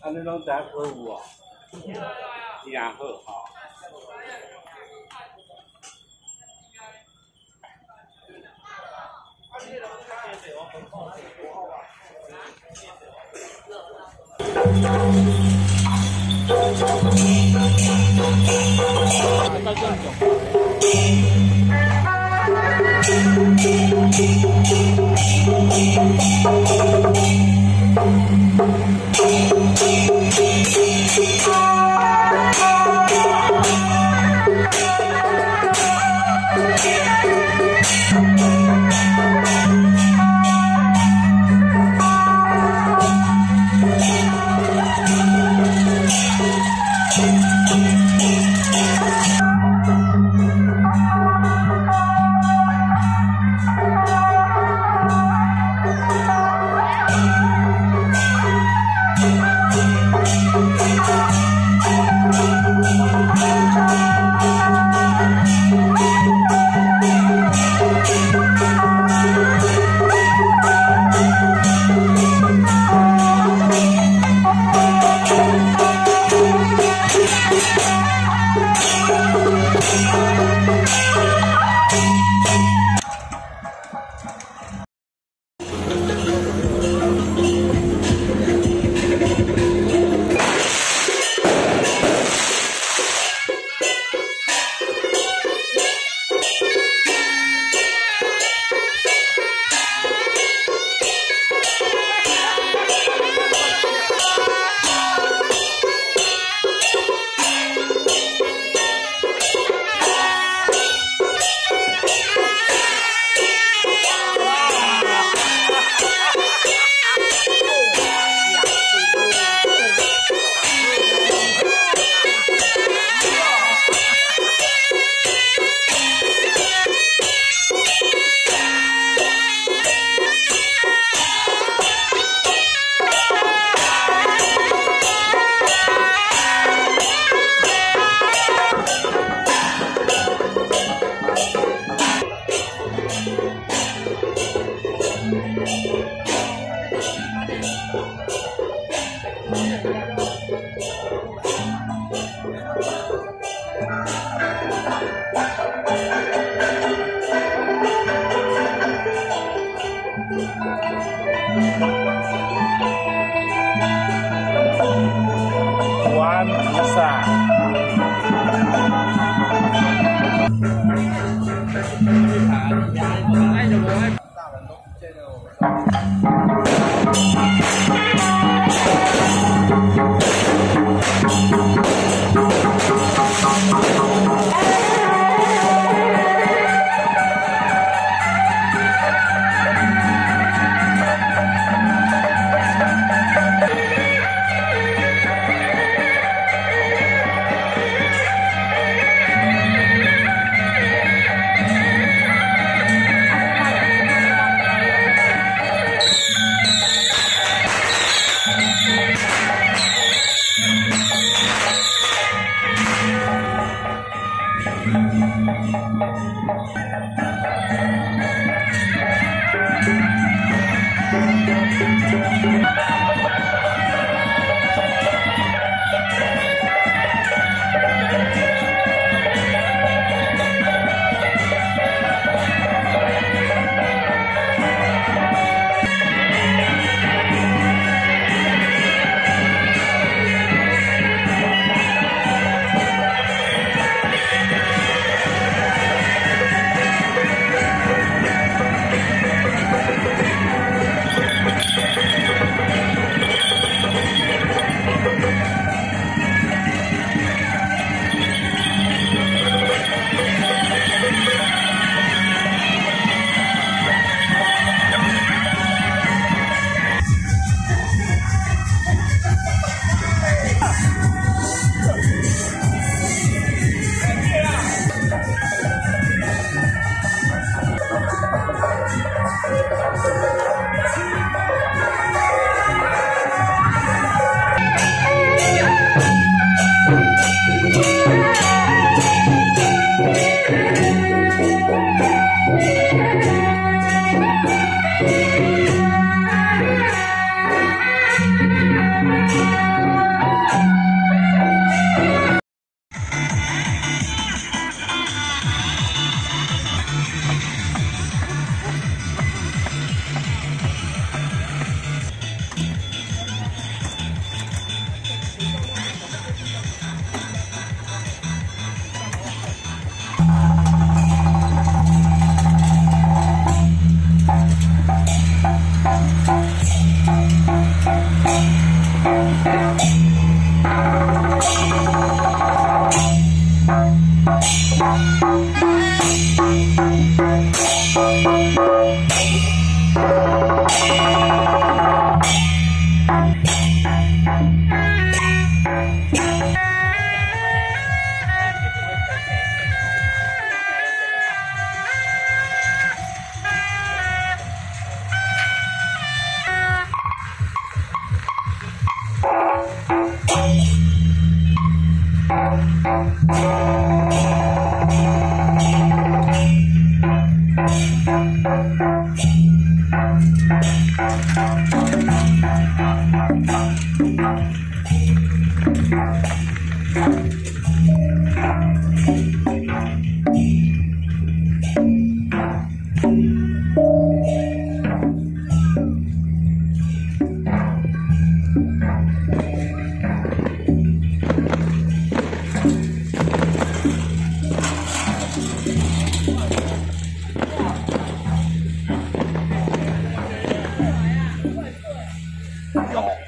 啊，你拢在客户哦，然后好。Thank you. 有